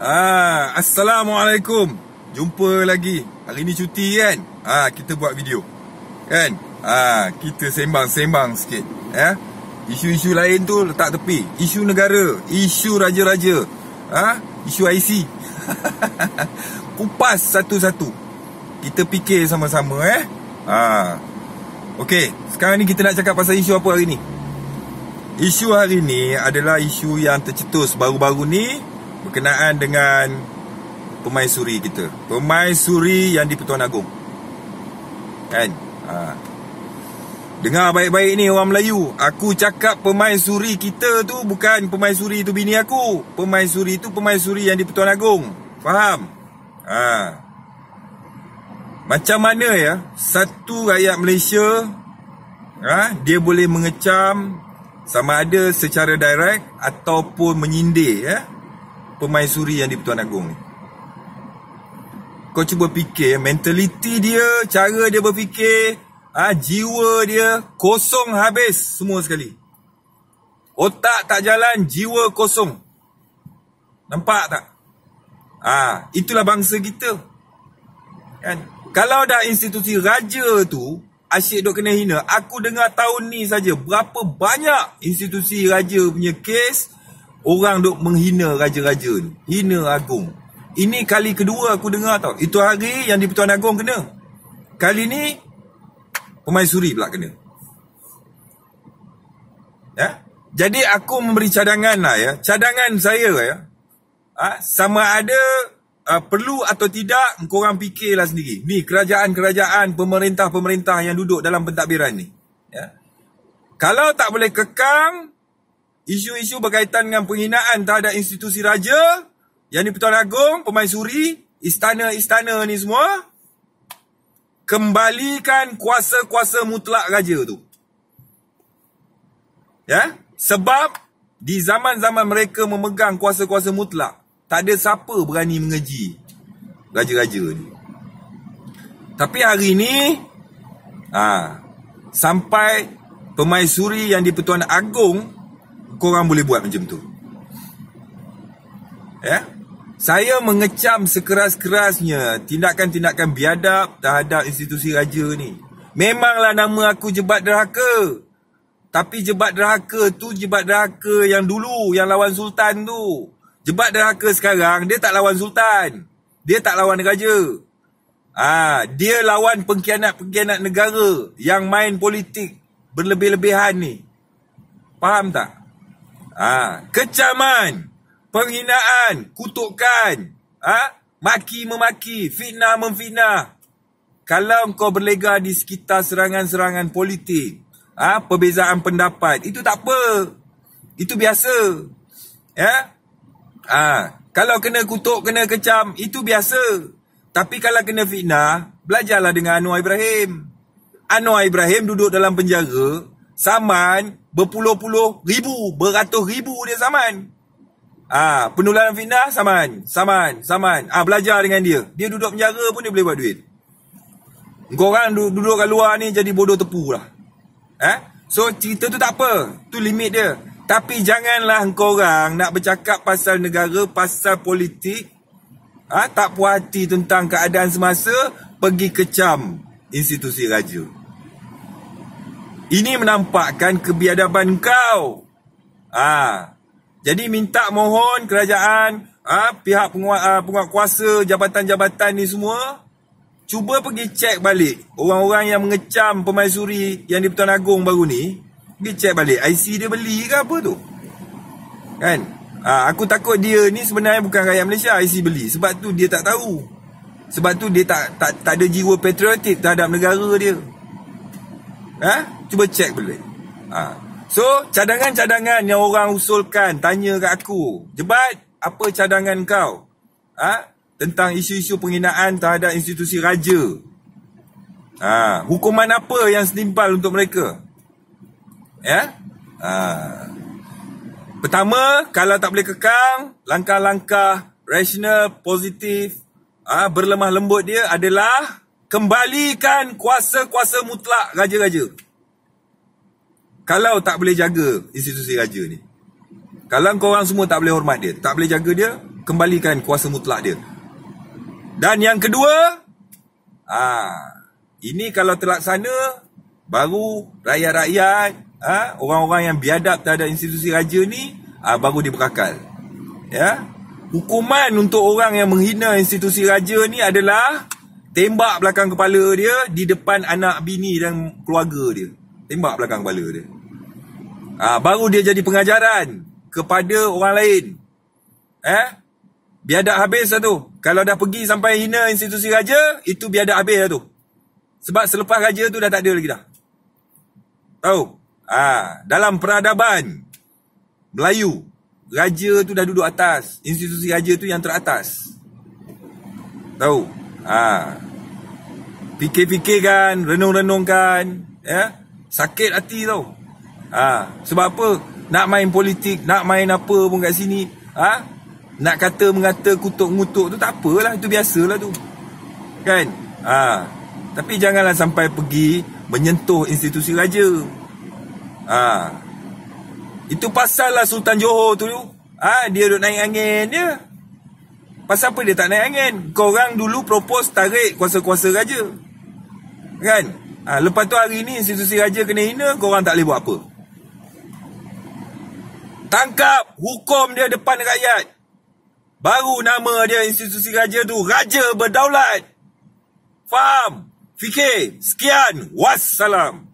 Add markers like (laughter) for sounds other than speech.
Ah, Assalamualaikum. Jumpa lagi. Hari ni cuti kan? Ah, kita buat video. Kan? Ah, kita sembang-sembang sikit, ya. Isu-isu lain tu letak tepi. Isu negara, isu raja-raja. Ah, isu IC. (laughs) Kupas satu-satu. Kita fikir sama-sama eh. Ah. Okey, sekarang ni kita nak cakap pasal isu apa hari ni? Isu hari ni adalah isu yang tercetus baru-baru ni berkenaan dengan pemaisuri kita. Pemaisuri yang di Pertuan Agong. Kan? Ha. Dengar baik-baik ni orang Melayu. Aku cakap pemaisuri kita tu bukan pemaisuri tu bini aku. Pemaisuri tu pemaisuri yang di Pertuan Agong. Faham? Ha. Macam mana ya satu rakyat Malaysia ha, dia boleh mengecam sama ada secara direct ataupun menyindir ya pemaisuri yang di Pertuan Agong ni. Kau cuba fikir mentaliti dia, cara dia berfikir, ha, jiwa dia kosong habis semua sekali. Otak tak jalan, jiwa kosong. Nampak tak? Ah, ha, itulah bangsa kita. Kan? Kalau dah institusi raja tu asyik dok kena hina, aku dengar tahun ni saja berapa banyak institusi raja punya kes orang dok menghina raja-raja ni. Hina agung. Ini kali kedua aku dengar tau. Itu hari yang di Pertuan Agong kena. Kali ni Pemaisuri pula kena. Ya? Jadi aku memberi cadangan lah ya. Cadangan saya ya. Ha? Sama ada uh, perlu atau tidak korang fikirlah sendiri. Ni kerajaan-kerajaan pemerintah-pemerintah yang duduk dalam pentadbiran ni. Ya? Kalau tak boleh kekang isu-isu berkaitan dengan penghinaan terhadap institusi raja yang di Pertuan Agong, Pemaisuri, istana-istana ni semua, kembalikan kuasa-kuasa mutlak raja tu. Ya? Sebab di zaman-zaman mereka memegang kuasa-kuasa mutlak, tak ada siapa berani mengeji raja-raja ni. Tapi hari ni, ha, sampai pemaisuri yang di Pertuan Agong, korang boleh buat macam tu. Ya? Saya mengecam sekeras-kerasnya tindakan-tindakan biadab terhadap institusi raja ni. Memanglah nama aku jebat derhaka. Tapi jebat derhaka tu jebat derhaka yang dulu, yang lawan sultan tu. Jebat derhaka sekarang, dia tak lawan sultan. Dia tak lawan raja. Ah, ha, dia lawan pengkhianat-pengkhianat negara yang main politik berlebih-lebihan ni. Faham tak? Ha, kecaman penghinaan, kutukan, ha? maki memaki, fitnah memfitnah. Kalau kau berlega di sekitar serangan-serangan politik, ha? perbezaan pendapat, itu tak apa. Itu biasa. Ya? Ha? Kalau kena kutuk, kena kecam, itu biasa. Tapi kalau kena fitnah, belajarlah dengan Anwar Ibrahim. Anwar Ibrahim duduk dalam penjara, saman berpuluh-puluh ribu, beratus ribu dia saman. Ah, penularan fitnah saman, saman, saman. Ah, belajar dengan dia. Dia duduk penjara pun dia boleh buat duit. Kau orang duduk kat luar ni jadi bodoh tepu lah. Eh? So cerita tu tak apa. Tu limit dia. Tapi janganlah kau orang nak bercakap pasal negara, pasal politik. Ah, tak puas hati tentang keadaan semasa, pergi kecam institusi raja. Ini menampakkan kebiadaban kau. Ah, jadi minta mohon kerajaan, ah ha, pihak ha, penguat kuasa, jabatan-jabatan ni semua cuba pergi cek balik orang-orang yang mengecam pemaisuri yang di Pertuan Agong baru ni, pergi cek balik IC dia beli ke apa tu? Kan? Ha, aku takut dia ni sebenarnya bukan rakyat Malaysia IC beli sebab tu dia tak tahu. Sebab tu dia tak tak tak ada jiwa patriotik terhadap negara dia. Ha? Cuba cek balik. Ha. So, cadangan-cadangan yang orang usulkan, tanya kat aku. Jebat, apa cadangan kau? Ha? Tentang isu-isu penghinaan terhadap institusi raja. Ha? Hukuman apa yang setimpal untuk mereka? Ya? Ha? Pertama, kalau tak boleh kekang, langkah-langkah rasional, positif, ha? berlemah lembut dia adalah kembalikan kuasa-kuasa mutlak raja-raja. Kalau tak boleh jaga institusi raja ni. Kalau kau orang semua tak boleh hormat dia, tak boleh jaga dia, kembalikan kuasa mutlak dia. Dan yang kedua, ah, ini kalau terlaksana, baru rakyat-rakyat, ah, orang-orang yang biadab terhadap institusi raja ni, ah, baru dia berakal. Ya, hukuman untuk orang yang menghina institusi raja ni adalah tembak belakang kepala dia di depan anak bini dan keluarga dia. Tembak belakang kepala dia. Ah, baru dia jadi pengajaran kepada orang lain. Eh? Biadab habis lah tu. Kalau dah pergi sampai hina institusi raja, itu biadab habis lah tu. Sebab selepas raja tu dah tak ada lagi dah. Tahu? Ah, dalam peradaban Melayu, raja tu dah duduk atas. Institusi raja tu yang teratas. Tahu? Ah. Fikir-fikirkan, renung-renungkan, ya. Sakit hati tau. Ha, sebab apa? Nak main politik, nak main apa pun kat sini. Ha? Nak kata mengata kutuk-ngutuk tu tak apalah. Itu biasalah tu. Kan? Ha. Tapi janganlah sampai pergi menyentuh institusi raja. Ha. Itu pasal lah Sultan Johor tu. Ha? Dia duduk naik angin dia. Pasal apa dia tak naik angin? Korang dulu propose tarik kuasa-kuasa raja. Kan? Ha, lepas tu hari ni institusi raja kena hina, korang tak boleh buat apa. Tangkap hukum dia depan rakyat. Baru nama dia institusi raja tu Raja Berdaulat. Faham? Fikir. Sekian. Wassalam.